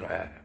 Madame.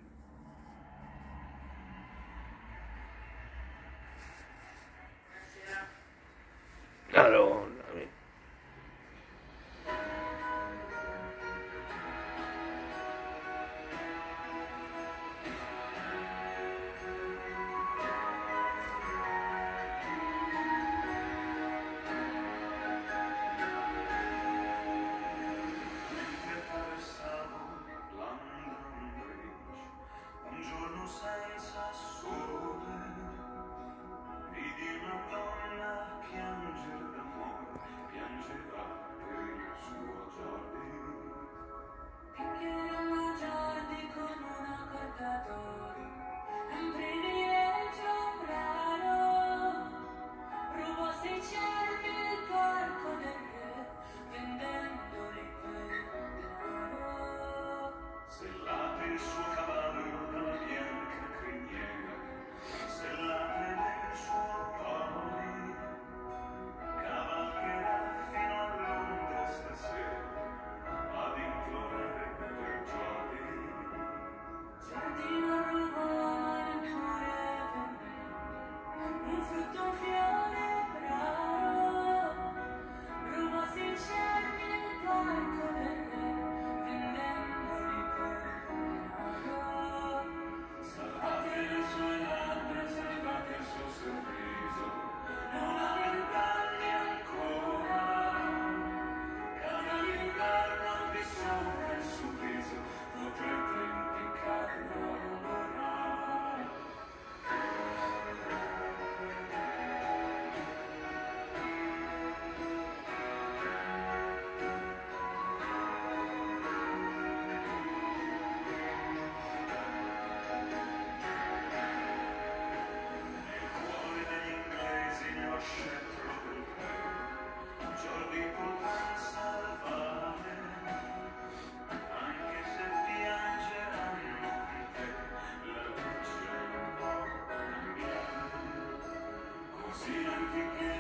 Thank you.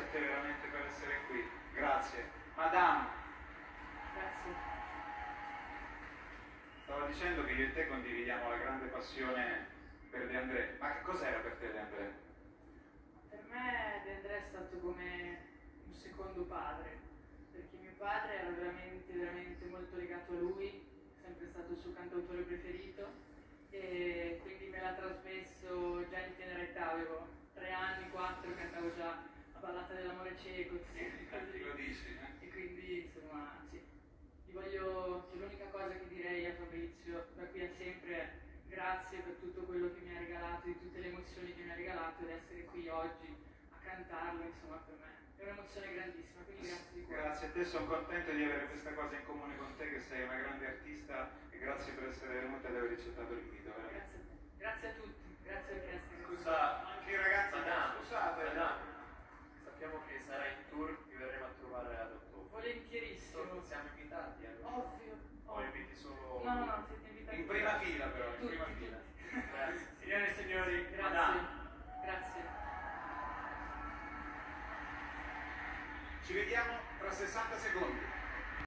Grazie a te veramente per essere qui. Grazie. Madame, Grazie. stavo dicendo che io e te condividiamo la grande passione per De André. Ma che cos'era per te De André? Per me De André è stato come un secondo padre, perché mio padre era veramente, veramente molto legato a lui, ballata dell'amore cieco, tutte queste cose dici, eh? E quindi insomma sì, gli voglio, cioè, l'unica cosa che direi a Fabrizio da qui a sempre è grazie per tutto quello che mi ha regalato, di tutte le emozioni che mi ha regalato ed essere qui oggi a cantarlo, insomma per me è un'emozione grandissima, quindi grazie di cuore. Grazie a te, sono contento di avere questa cosa in comune con te, che sei una grande artista e grazie per essere venuta ed aver accettato l'invito. veramente. Grazie ci vediamo tra 60 secondi.